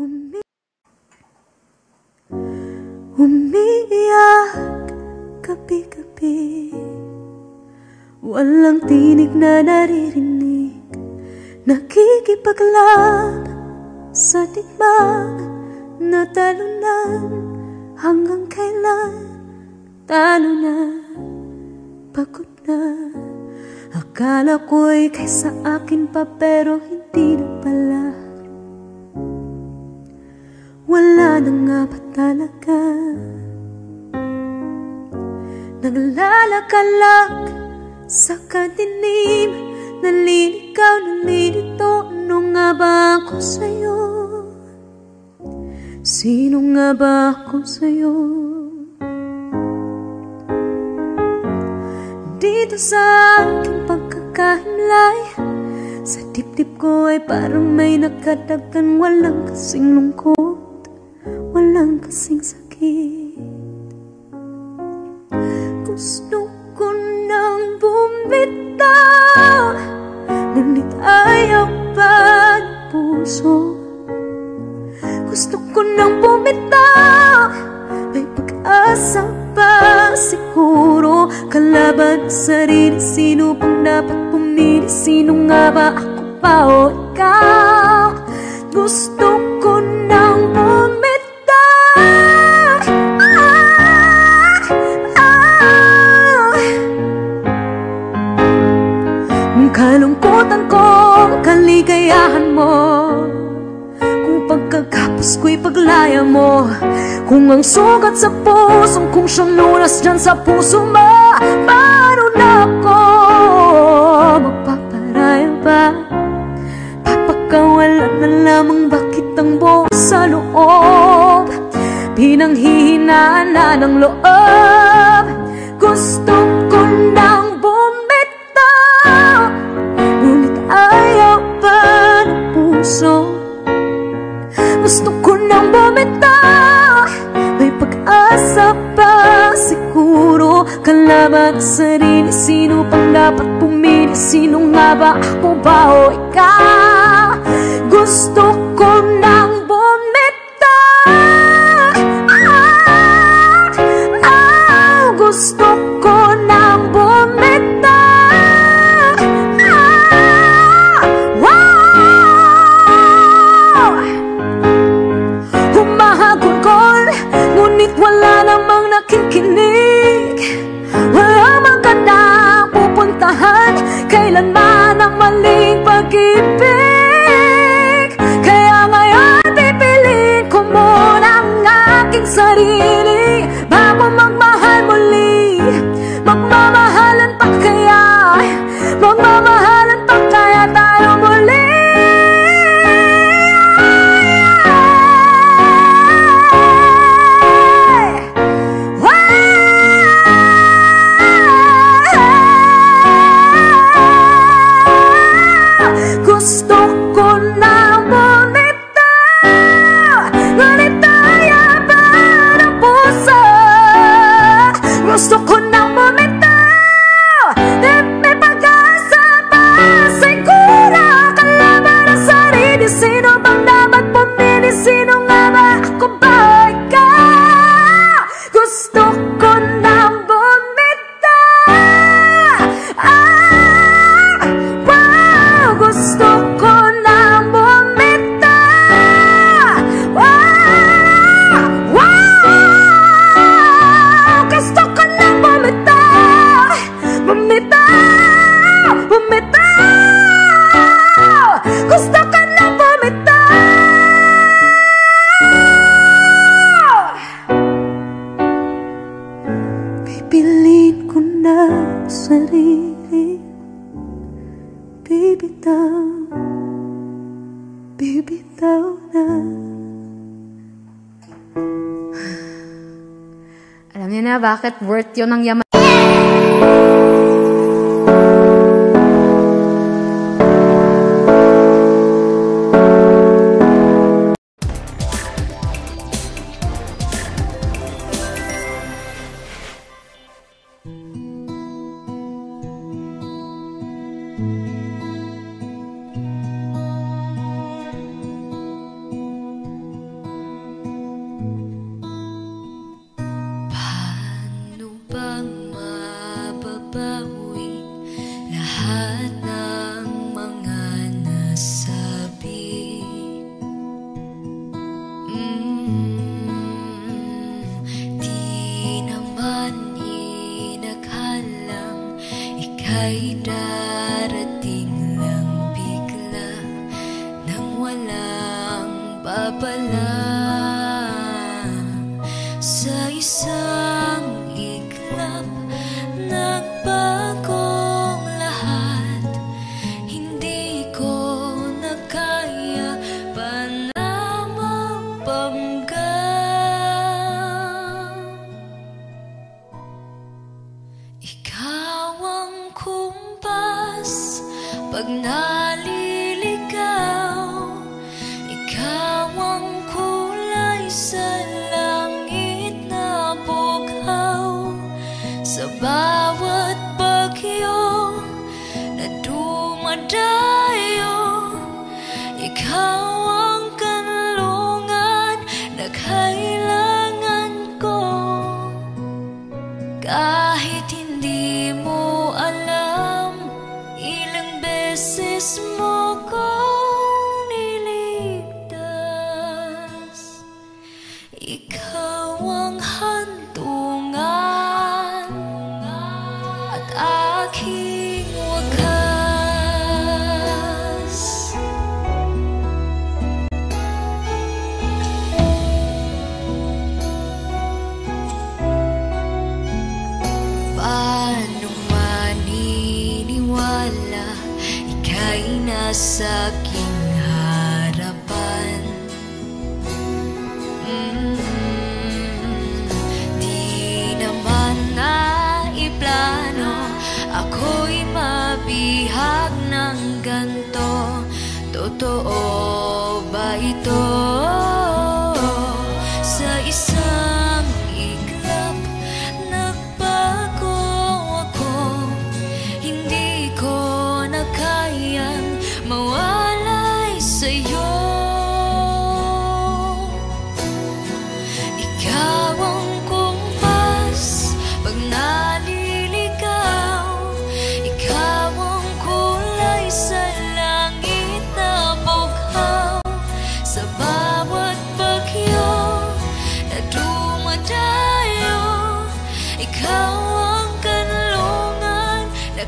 Umi Umiiyak gabi-gabi Walang tinig na naririnig. Nakikipaglaban sa digmaan Na talunan hanggang kailan? Talo na, pagod na. Akala ko'y kaysa akin pa pero hindi na pala Wala na nga ba talaga Naglalakalag sa kadilim Naliligaw, nalilito Ano nga ba ako sa'yo? Sino nga ba ako sa'yo? Dito sa aking pagkakahimlay Sa dibdib ko ay parang may nakadagan Walang kasing lungkot Walang kasing sakit. Gusto ko nang bumitaw Ngunit ayaw pa puso Gusto ko nang bumitaw May pag-asa pa siguro. Kalaban sa sarili Sino pang dapat pumili? Sino nga ba ako pa o ikaw? Gusto ko kaligayahan mo. Kung pagkagapos ko'y paglaya mo Kung ang sugat sa pusong kung siyang lunas dyan sa puso mo Paano na ako? Magpaparaya ba? Papakawalan na lamang bakit ang buo sa loob? Pinanghihinaan na ng loob. Gusto puso. Gusto ko nang bumitaw May pag-asa pa siguro Kalaban sa sarili. Sino pang dapat pumili? Sino nga ba ako ba o ikaw? Gusto ko nang bumitaw ah, ah, Gusto ko worth yon ng yaman. down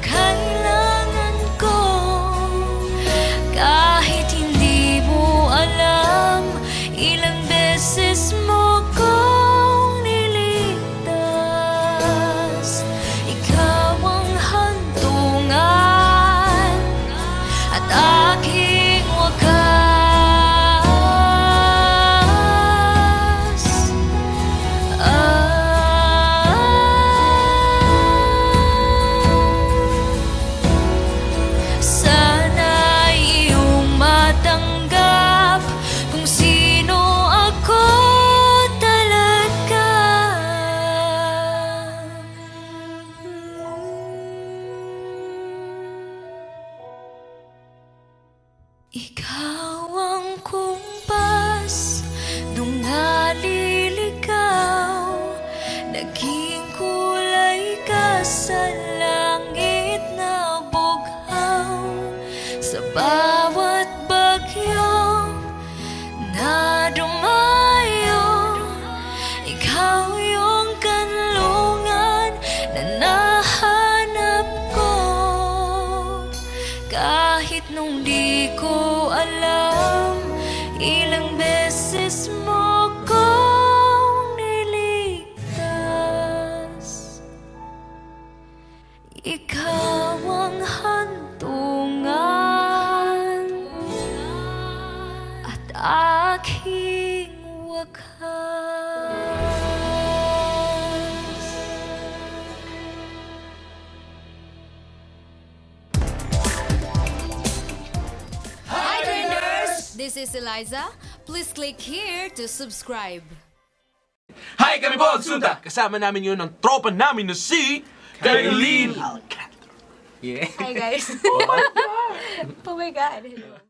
看 bakit worth yun ang yaman. to subscribe. Hi, kami po ang Sunda! Kasama namin yun ang tropa namin na si... Kailin Alcantara. Yeah. Hi, guys. oh my God.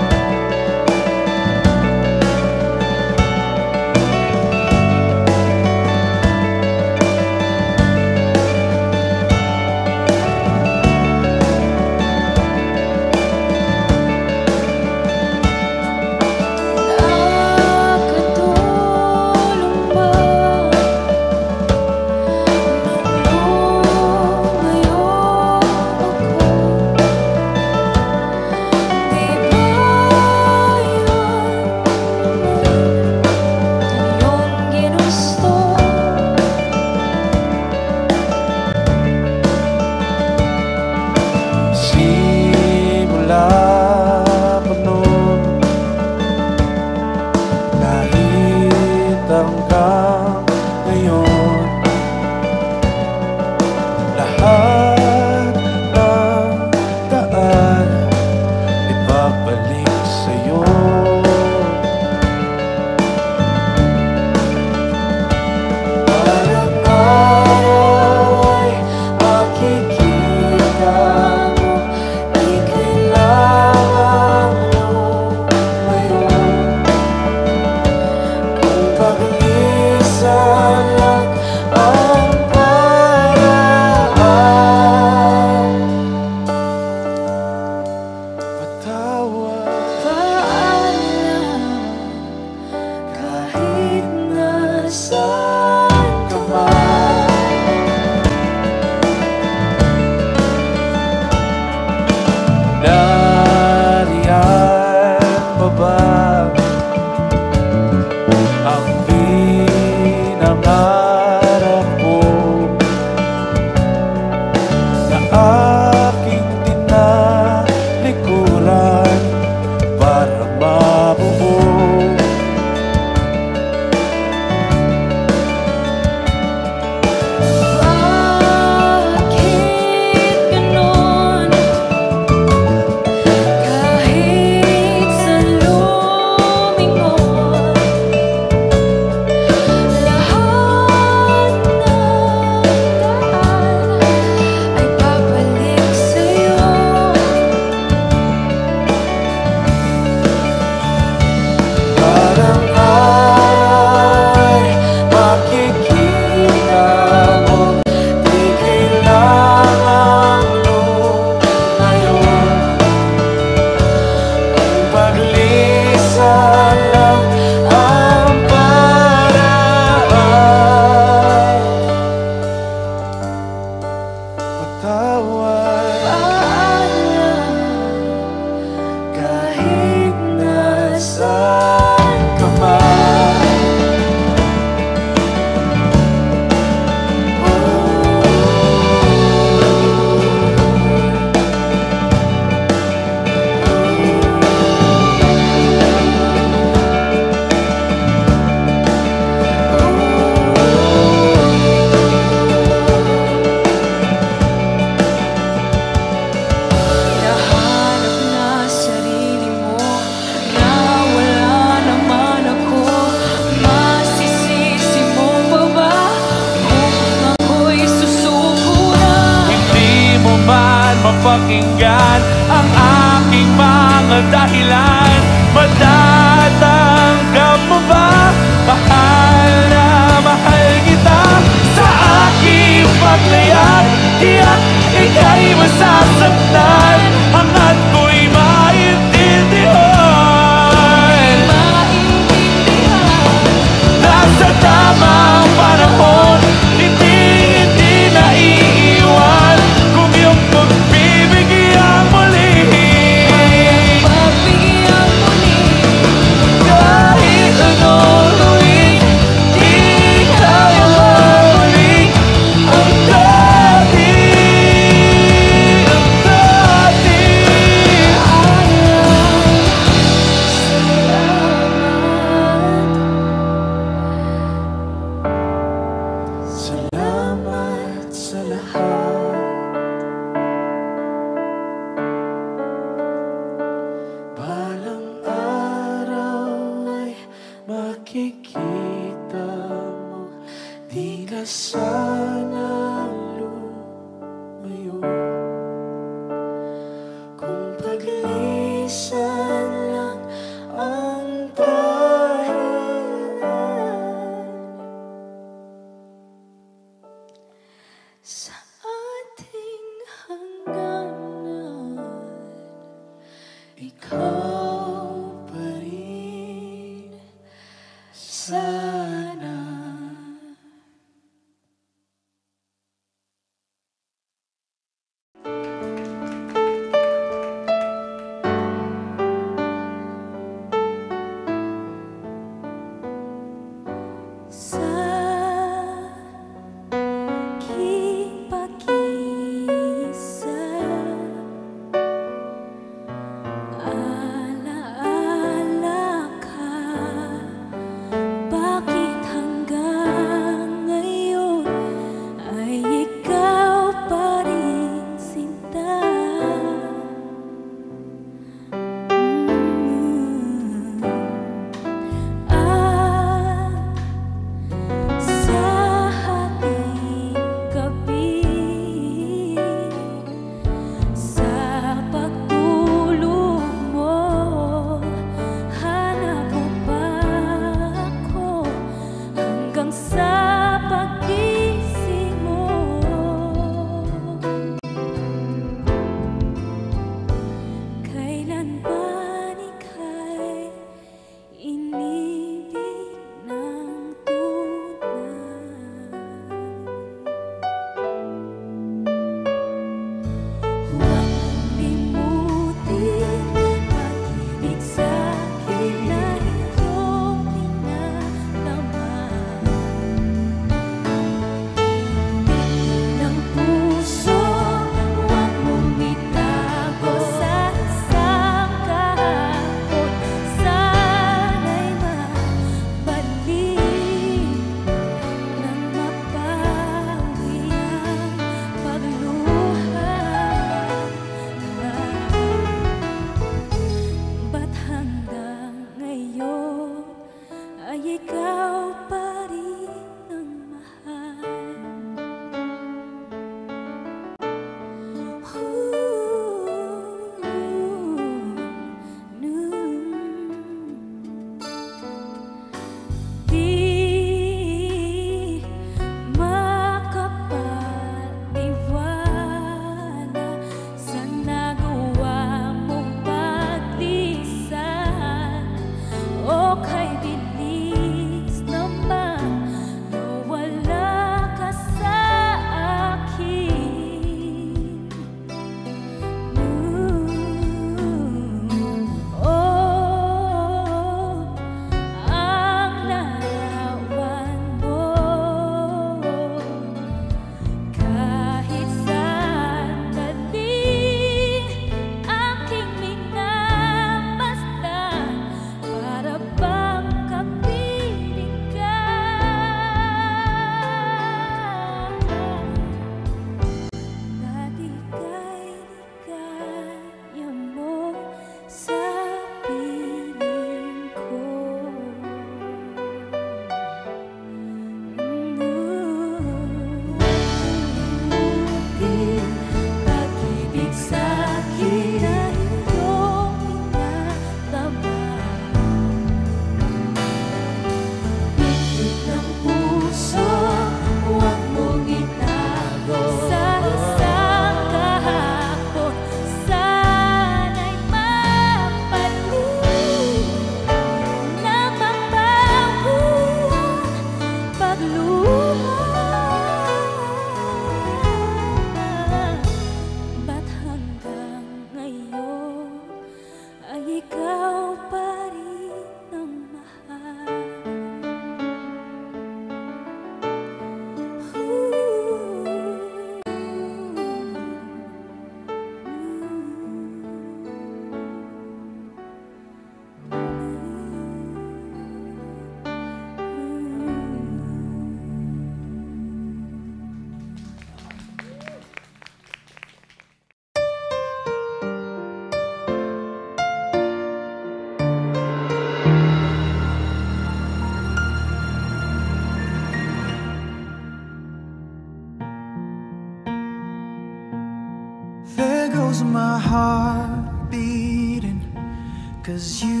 Cause you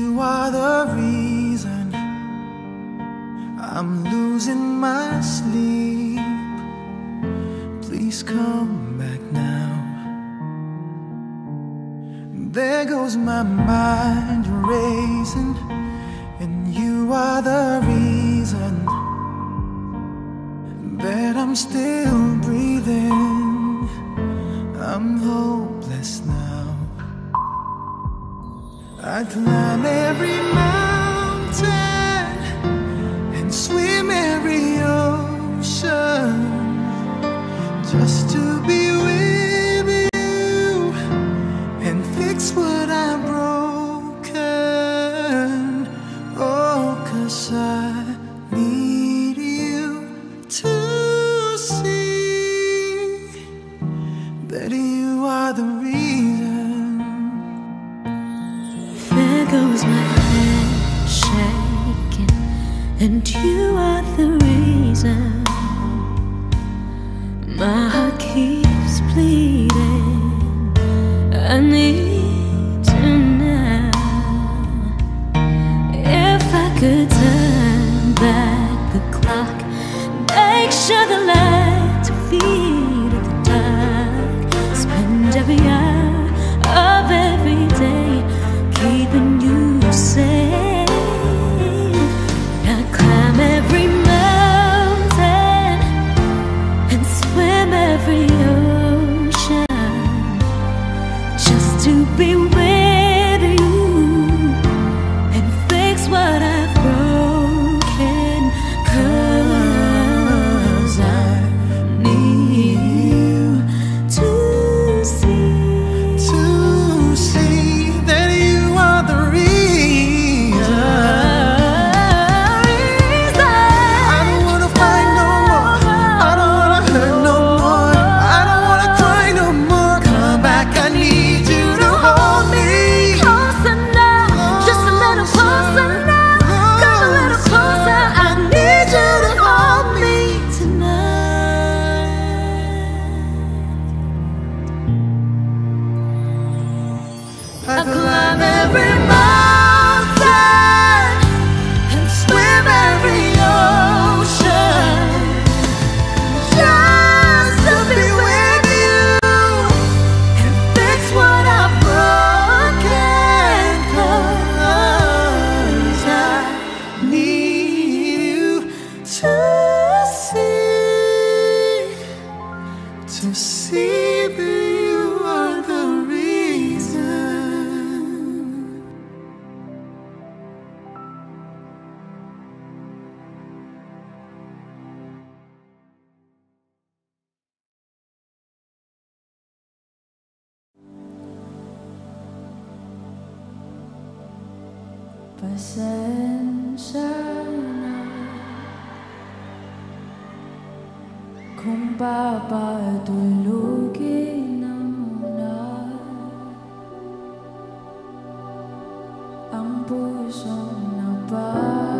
Ang pusong nabago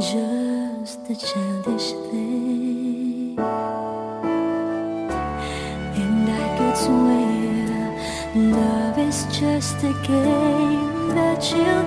just a childish thing. And I could swear love is just a game that you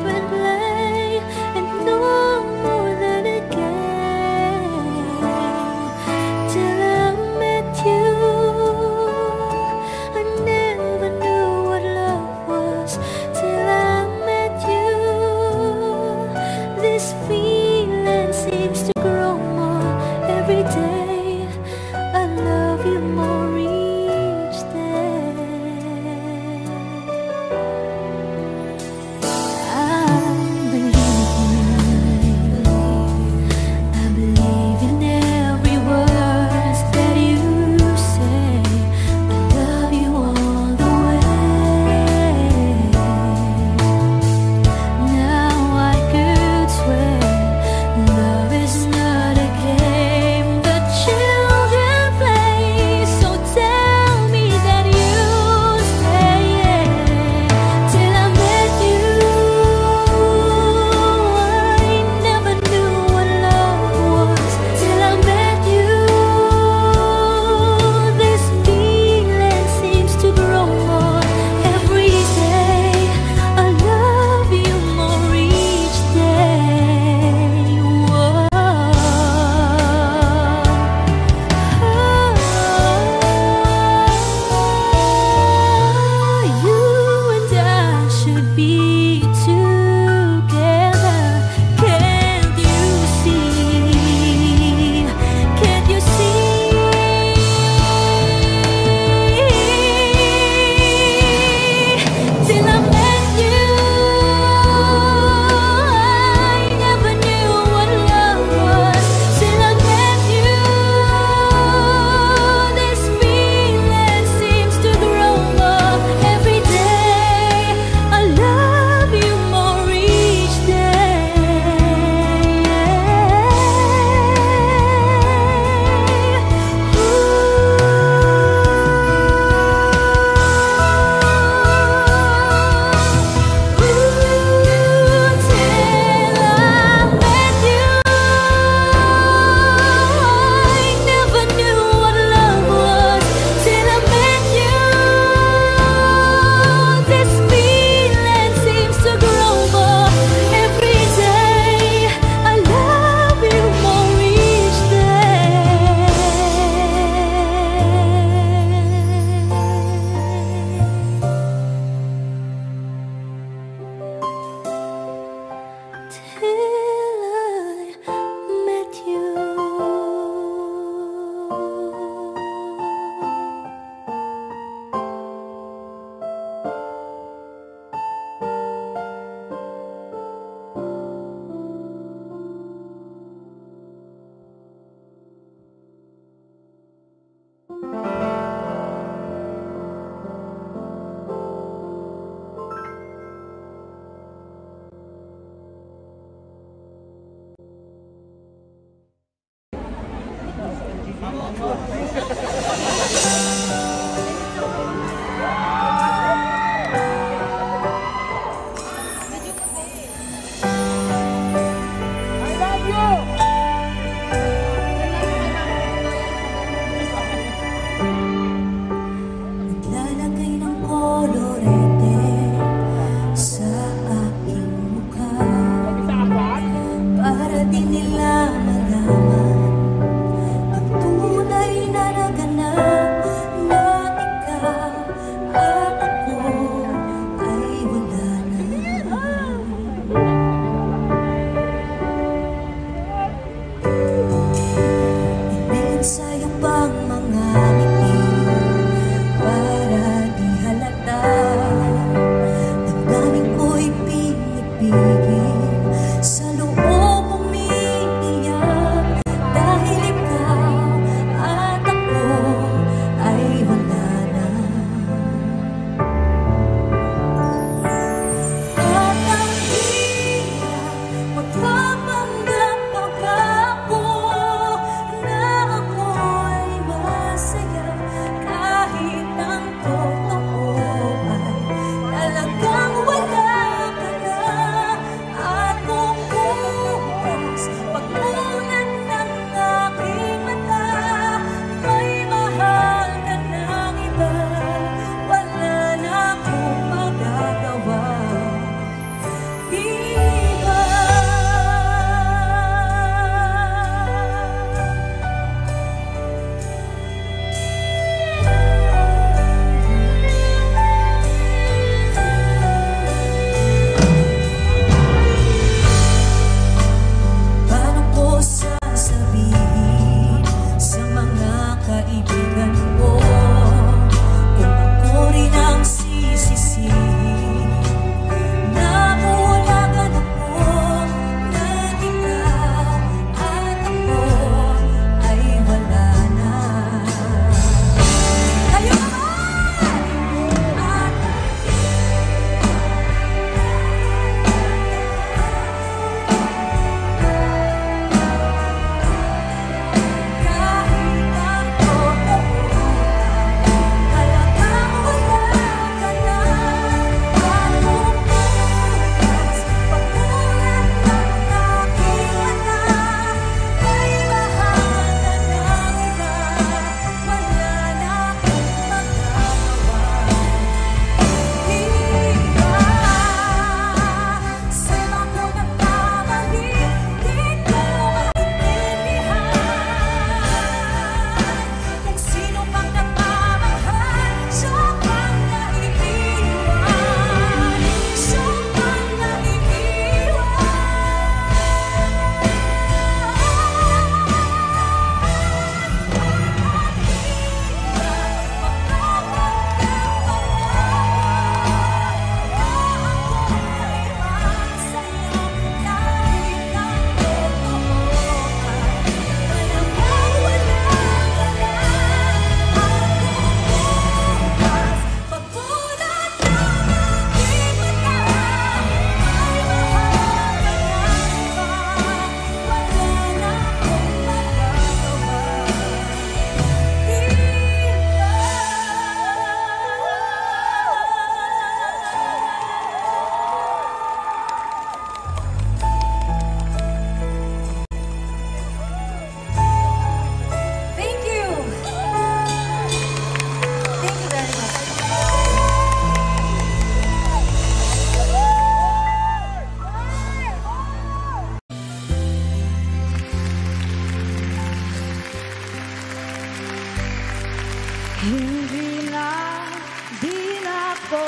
ko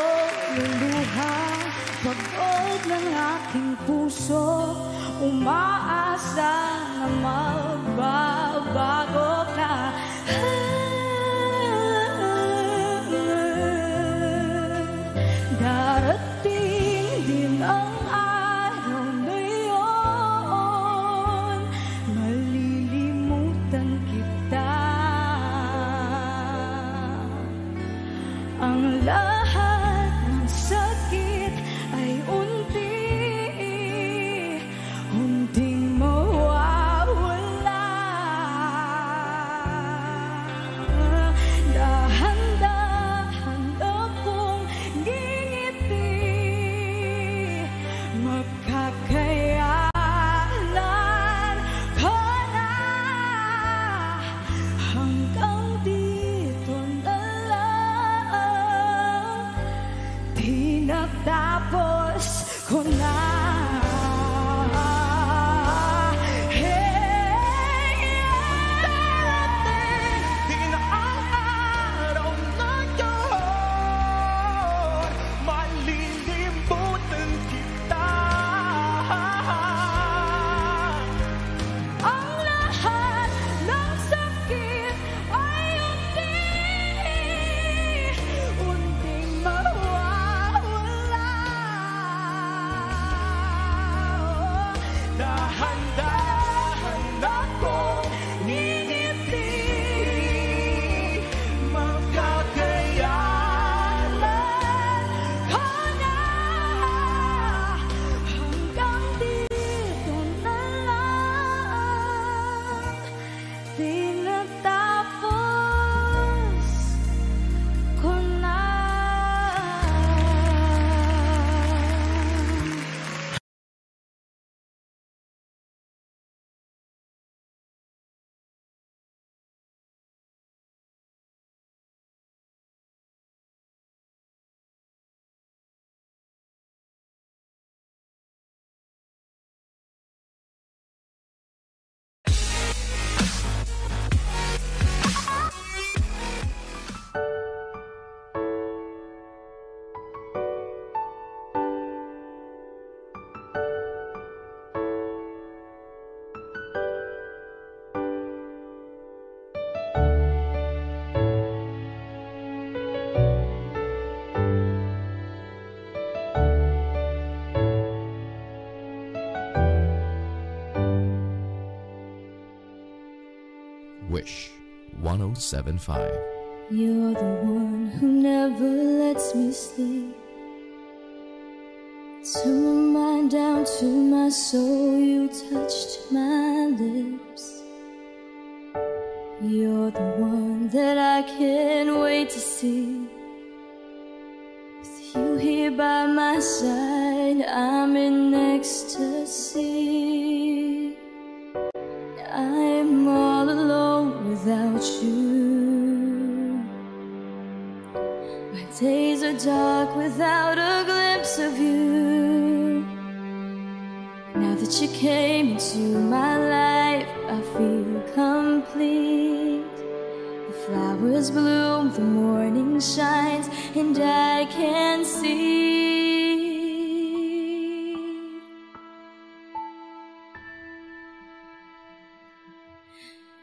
yung luha Pag-od ng aking puso. Umaasa na magbabago ka. Hey You're the one who never lets me sleep. To my mind down to my soul, you touched my lips. You're the one that I can't wait to see. and I can see.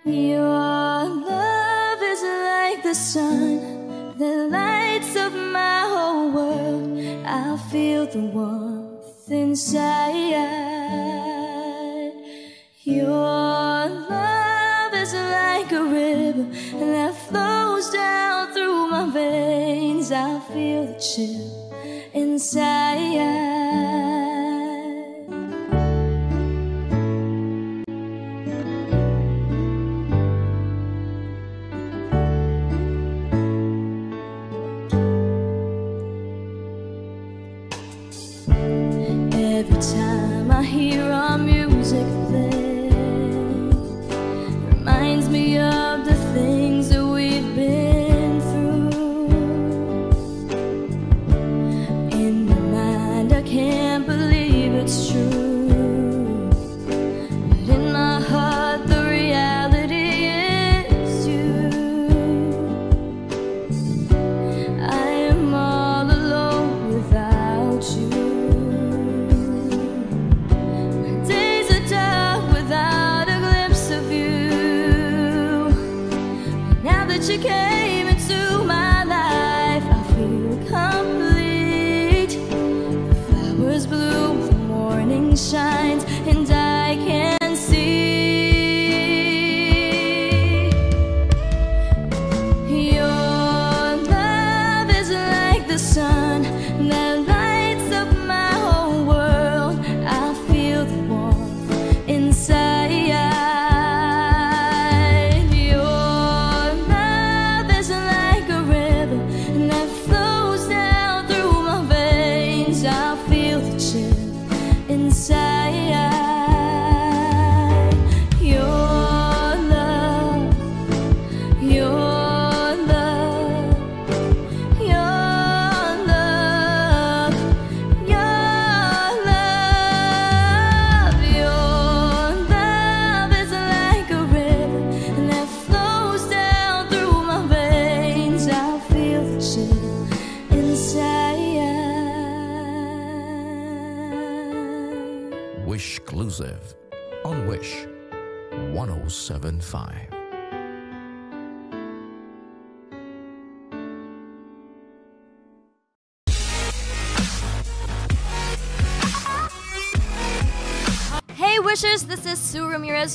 Your love is like the sun that lights up my whole world. I feel the warmth inside.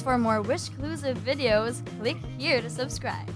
For more Wish exclusive videos, click here to subscribe.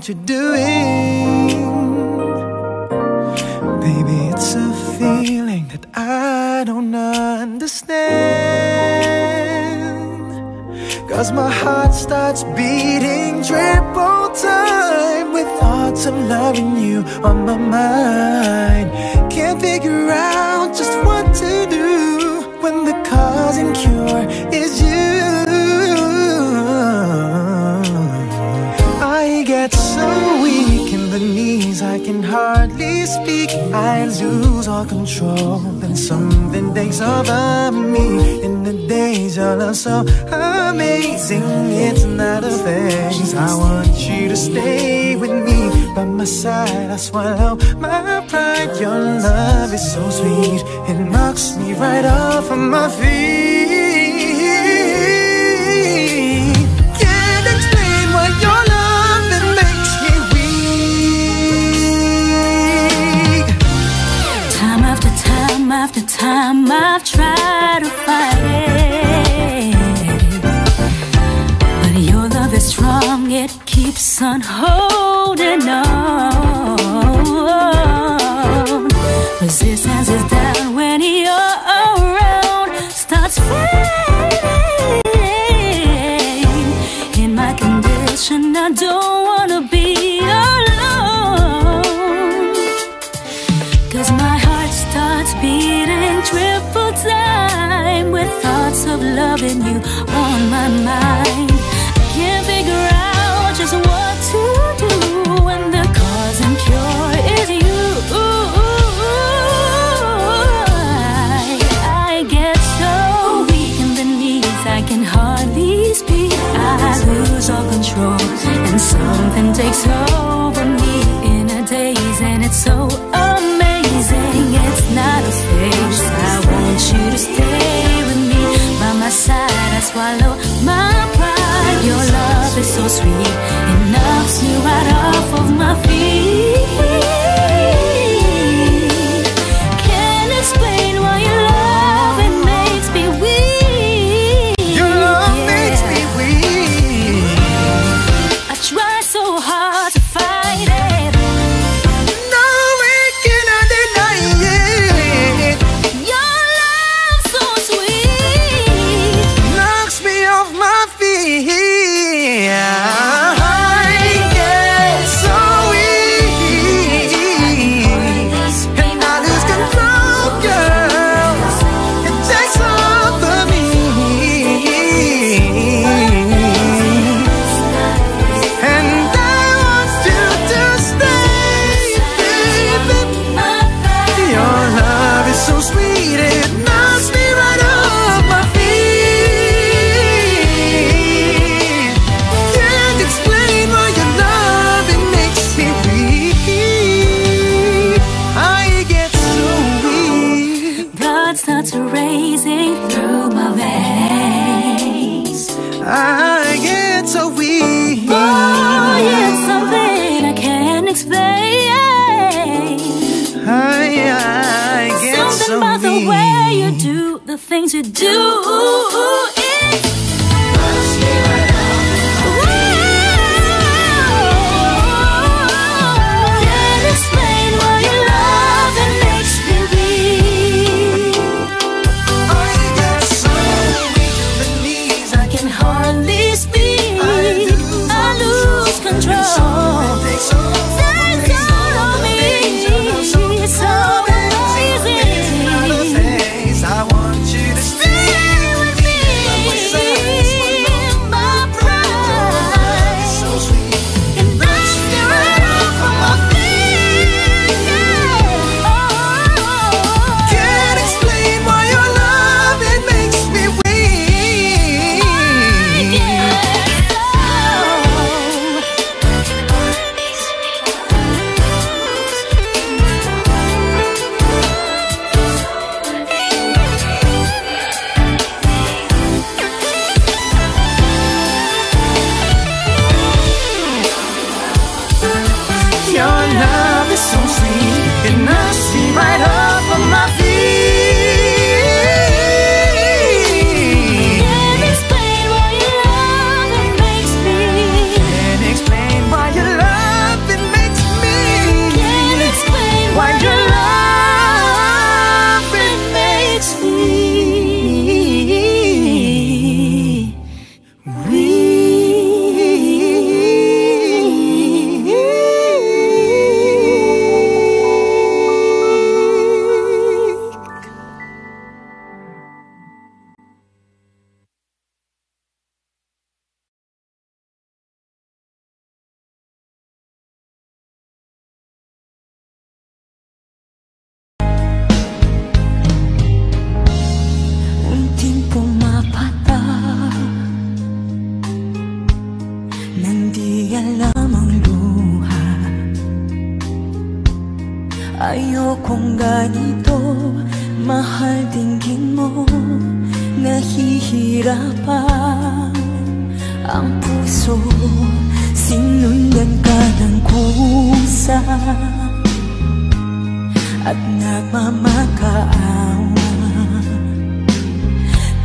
What you're doing. Baby, it's a feeling that I don't understand. Cause my heart starts beating triple time with thoughts of loving you on my mind. Lose all control, and something takes over me. In the days, your love so amazing, it's not a phase. I want you to stay with me by my side. I swallow my pride. Your love is so sweet, it knocks me right off of my feet. Time, I've tried to fight it. But your love is strong, it keeps on holding takes over me in a daze, and it's so amazing. It's not a phase. I want you to stay with me by my side. I swallow my pride. Your love is so sweet, it knocks me right off of my feet. I get so weak. Oh, it's something I can't explain. I, I get Something so about the way you do the things you do. at nagmamakaawa.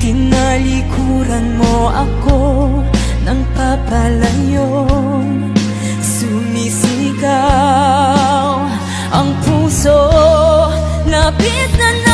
Tinalikuran mo ako ng papalayo. Sumisigaw ang puso Lapit na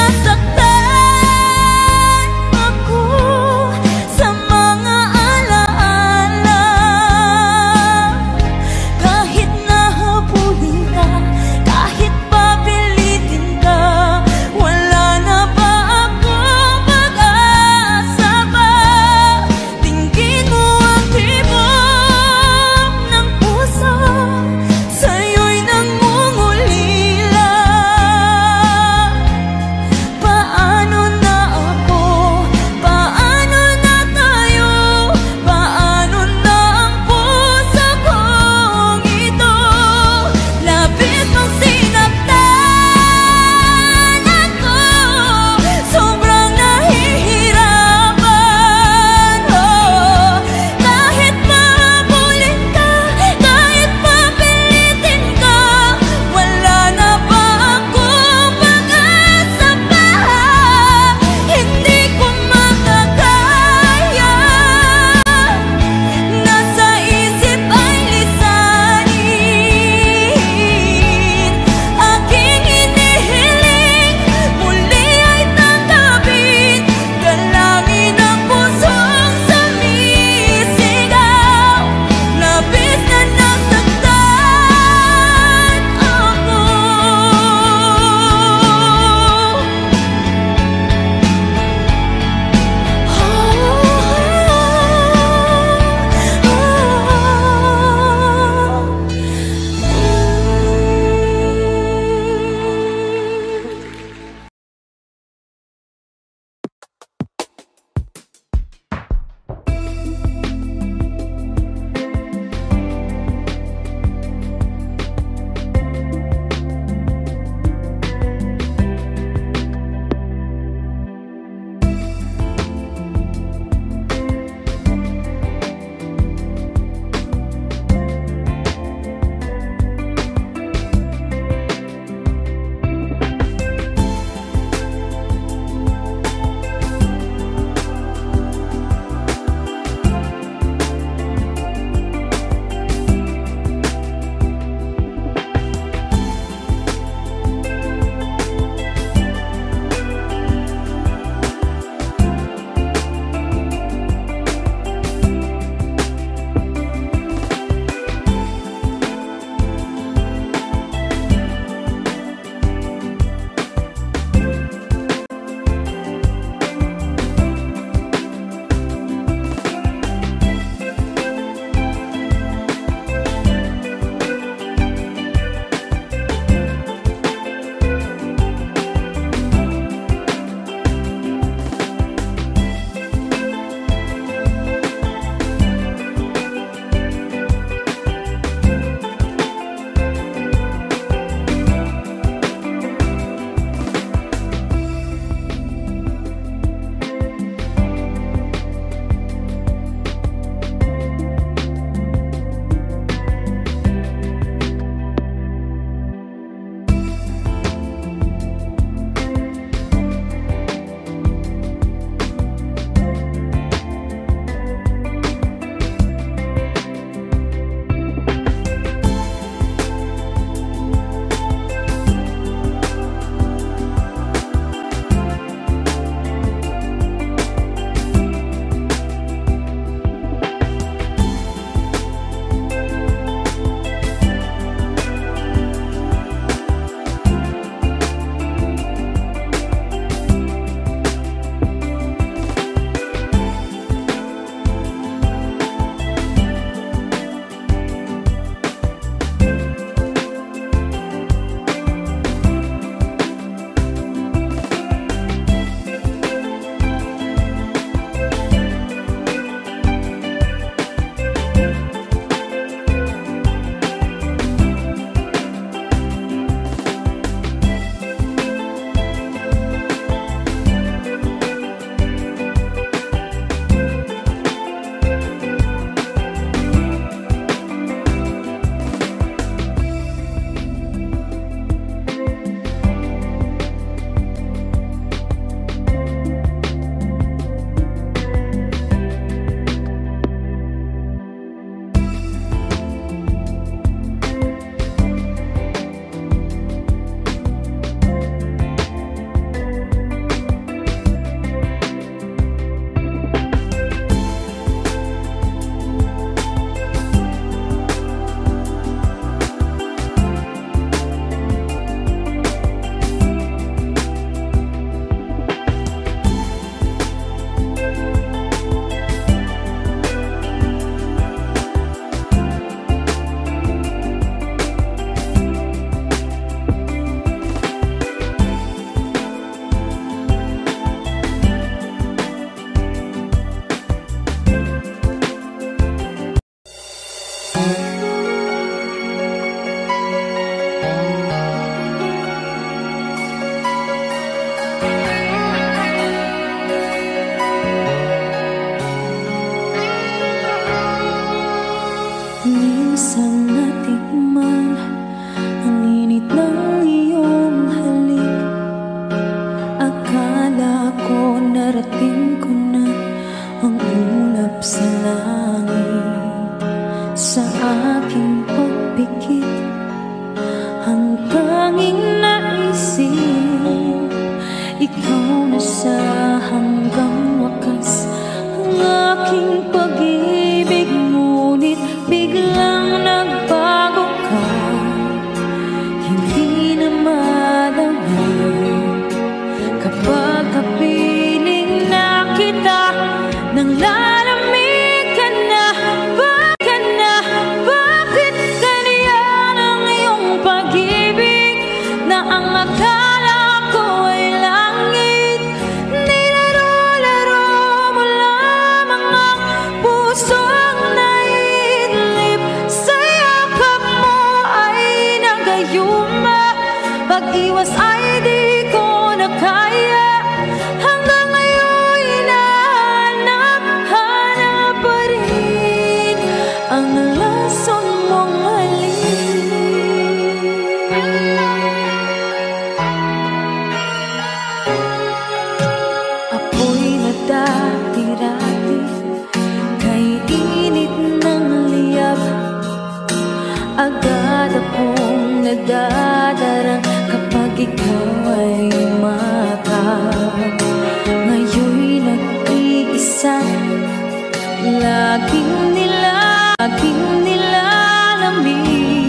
Laging nila, laging nilalamig